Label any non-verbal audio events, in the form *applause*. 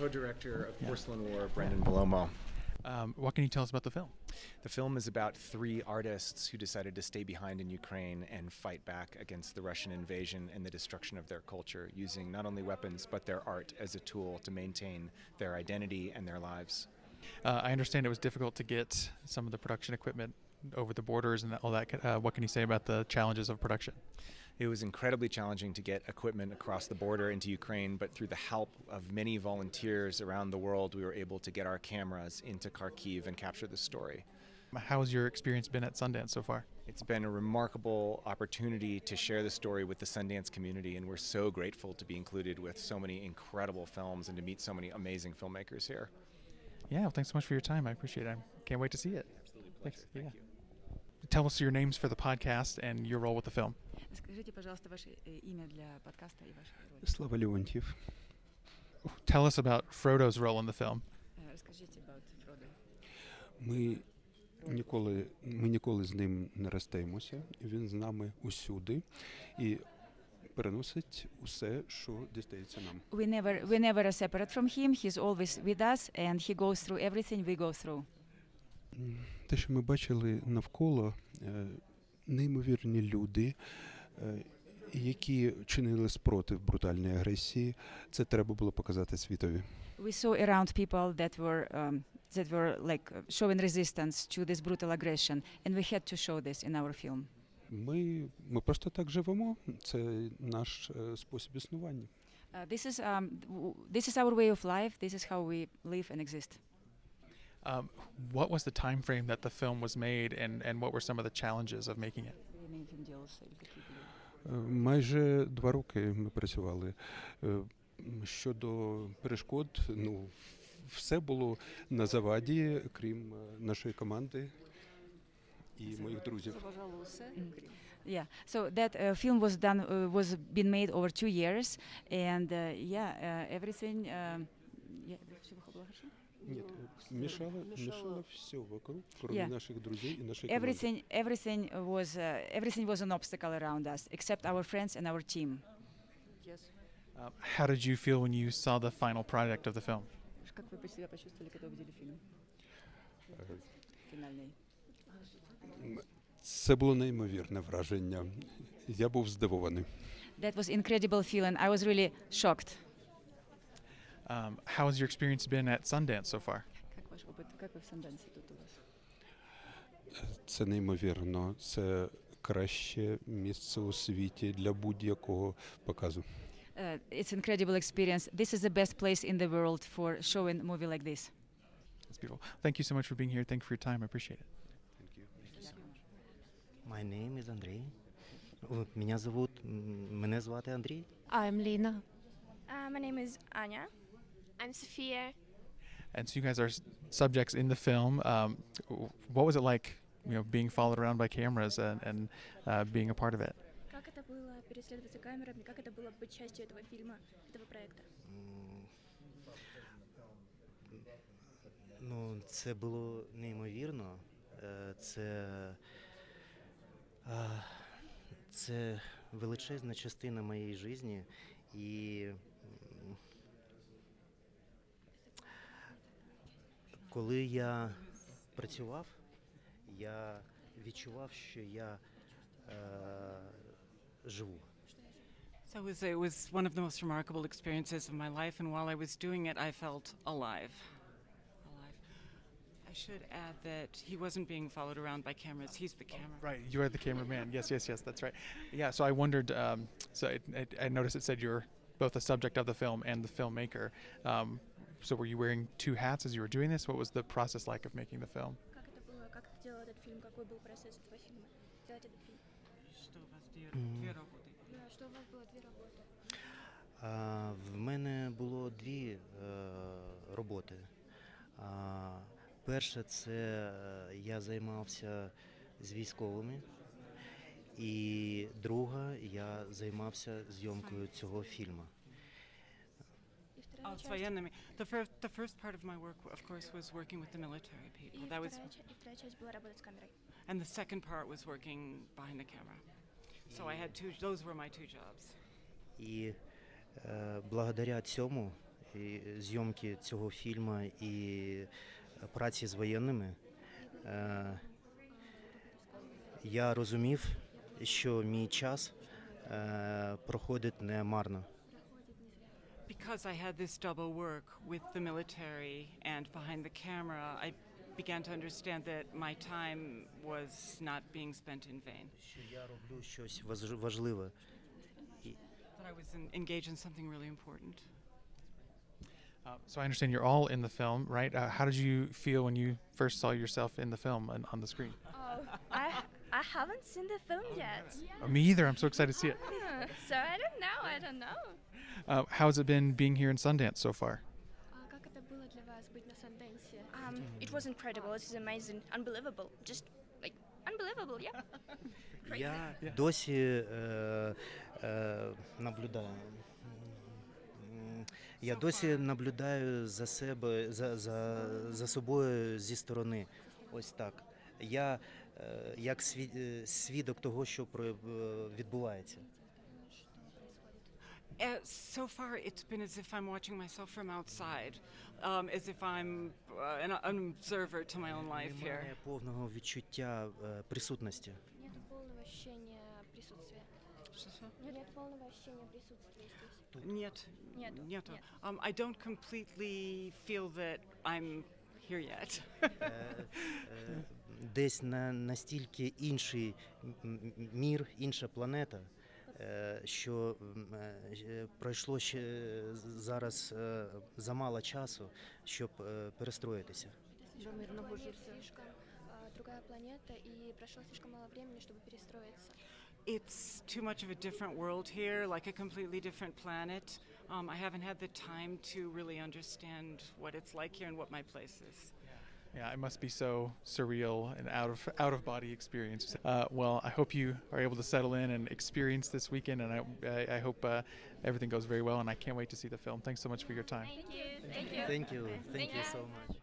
co-director of Porcelain War, Brendan Bellomo. Um, what can you tell us about the film? The film is about three artists who decided to stay behind in Ukraine and fight back against the Russian invasion and the destruction of their culture, using not only weapons but their art as a tool to maintain their identity and their lives. Uh, I understand it was difficult to get some of the production equipment over the borders and all that. Uh, what can you say about the challenges of production? It was incredibly challenging to get equipment across the border into Ukraine, but through the help of many volunteers around the world, we were able to get our cameras into Kharkiv and capture the story. How's your experience been at Sundance so far? It's been a remarkable opportunity to share the story with the Sundance community, and we're so grateful to be included with so many incredible films and to meet so many amazing filmmakers here. Yeah, well, thanks so much for your time. I appreciate it. I can't wait to see it. Absolutely Thanks. Thank yeah. you Tell us your names for the podcast and your role with the film. Скажите, пожалуйста, ваше э, имя для подкаста и ваша роль. Слава Леонтьев. Tell us about Frodo's role in the film. Э, Расскажите about Frodo. Ми ніколи, ми ніколи з ним не розстаємося. Він з нами усюди і переносить усе, що дістається нам. We never, we never are separate from him. He's always with us, and he goes through everything we go through. Те, що ми бачили навколо, е, неймовірні люди, е, які чинили спротив брутальній агресії, це треба було показати світові. We saw around people that were um, that were like uh, showing resistance to this brutal aggression, and we had to show this in our film. Ми, ми просто так живемо. Це наш е, спосіб існування. Uh, this is um, this is our way of life. This is how we live and exist. Um, what was the time frame that the film was made, and, and what were some of the challenges of making it? Е, Майже два роки ми працювали. Е, Щодо перешкод, ну все було на заваді, крім е, нашої команди і моїх друзів. Yeah. So that uh, film was done uh, was been made over two years, and uh, yeah, uh, everything. Um, yeah, всё было хорошо? Ні, е, мішало, мішало все вокруг, крім Yeah. наших друзів і нашої команди. Everything, everything was uh, everything was an obstacle around us, except our friends and our team. Um, how did you feel when you saw the final product of the film? Как вы себя почувствовали, когда увидели фильм Е, финальный? Це було неймовірне враження. Я був здивований. That was incredible feeling. I was really shocked. Um, how has your experience been at Sundance so far? It's an? Це неймовірно. Це краще місце у світі для будь-якого показу. it's incredible experience. This is the best place in the world for showing a movie like this. That's beautiful. Thank you so much for being here. Thank you for your time. I appreciate it. Thank you. Thank you so much. My name is Andrey. Uh, меня зовут, мене звати Андрій. I'm Lina. Uh, my name is Anya. I'm Sophia. And so you guys are s- subjects in the film. Um, w- what was it like, you know, being followed around by cameras and, and uh, being a part of it? Как это было переследоваться камерами? Как это было быть частью этого фильма, этого проекта? М, Ну, це було неймовірно. Е, Це, а, це величезна частина моєї житті. І коли я працював, я відчував, що я е, живу. So it was, it was one of the most remarkable experiences of my life, and while I was doing it, I felt alive. Alive. I should add that he wasn't being followed around by cameras. He's the camera. Right, you are the cameraman. Yes, yes, yes, that's right. Yeah, so I wondered. Um, so it, it, I noticed it said you're both the subject of the film and the filmmaker. Um, so were you wearing two hats as you were doing this? What was the process like of making the film? Как это было? Как ты делал этот фильм? Какой был процесс этого фильма? Делать этот фильм? Что у вас две, две работы? Да, что у вас было две работы? А, в мене було дві е, роботи. А, перше, це е, я займався з військовими, і друга, я займався зйомкою цього фільму. Oh, часть. военными. The first, the first part of my work, of course, was working with the military people. That was, and the second part was working behind the camera. So I had two. Those were my two jobs. І е, благодаря цьому і зйомки цього фільму і праці з воєнними, е, я розумів, що мій час е, проходить не марно. Because I had this double work with the military and behind the camera, I began to understand that my time was not being spent in vain. Що я роблю щось важ- важливе. That I was en- engaged in something really important. Uh, so I understand you're all in the film, right? Uh, how did you feel when you first saw yourself in the film and on the screen? Oh, I I haven't seen the film oh, yet. Yeah. Oh, me either. I'm so excited to see it. *laughs* so I don't know. I don't know. Uh, how's it been being here in Sundance so far? Um, it was incredible. It is amazing, unbelievable, just like unbelievable, yeah. *laughs* Я досі э, э, наблюдаю. Я досі наблюдаю за себе за, за, за собою зі сторони. Ось так. Я як свід, е, свідок того, що про- е, відбувається. Uh, so far, it's been as if I'm watching myself from outside, um, as if I'm uh, an, an observer to my own life here. Немає повного відчуття е, присутності. Нет полного ощущения присутствия. Нет полного ощущения присутствия здесь. Нет, Нету, нету. нет. Um, I don't completely feel that I'm here yet. *laughs* Е, е, Десь на настільки інший м- м- мір, інша планета, е, що м, е, пройшло ще зараз е, замало часу, щоб е, перестроїтися. Слишком а, другая планета, и прошло слишком мало времени, чтобы перестроиться. it's too much of a different world here, like a completely different planet. Um, I haven't had the time to really understand what it's like here and what my place is. Yeah, it must be so surreal and out of out of body experience. Uh, well, I hope you are able to settle in and experience this weekend, and I I, I hope uh, everything goes very well. And I can't wait to see the film. Thanks so much for your time. Thank you. Thank you. Thank you. Thank you so much.